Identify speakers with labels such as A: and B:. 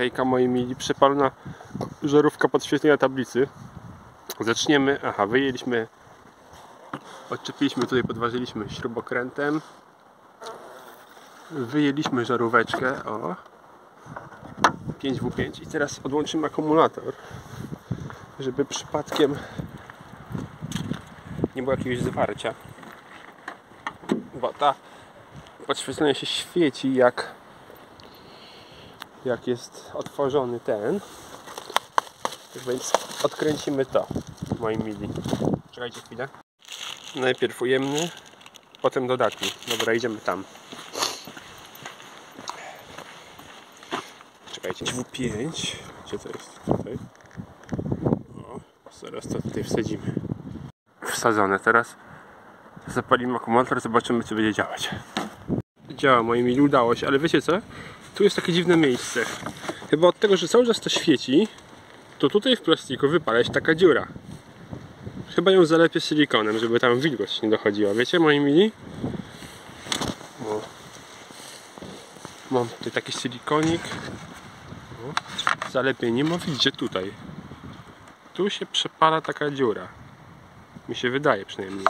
A: Hejka moi mili, przepalona żarówka podświetlenia tablicy. Zaczniemy, aha, wyjęliśmy, odczepiliśmy tutaj, podważyliśmy śrubokrętem. Wyjęliśmy żaróweczkę, o. 5W5 i teraz odłączymy akumulator, żeby przypadkiem nie było jakiegoś zwarcia. Bo ta podświetlenie się świeci jak jak jest otworzony ten. Tak więc odkręcimy to, moi mili. Czekajcie chwilę. Najpierw ujemny, potem dodatni. Dobra, idziemy tam. Czekajcie. W5. Gdzie to jest? Tutaj. O, zaraz to tutaj wsadzimy. Wsadzone. Teraz zapalimy akumulator, zobaczymy co będzie działać. Działa, moi mili, udało się, ale wiecie co? Tu jest takie dziwne miejsce. Chyba od tego, że cały czas to świeci, to tutaj w plastiku wypala się taka dziura. Chyba ją zalepię silikonem, żeby tam wilgoć nie dochodziła. Wiecie, moi mili? O. Mam tutaj taki silikonik. O. Zalepienie. O, widzicie tutaj. Tu się przepala taka dziura. Mi się wydaje przynajmniej.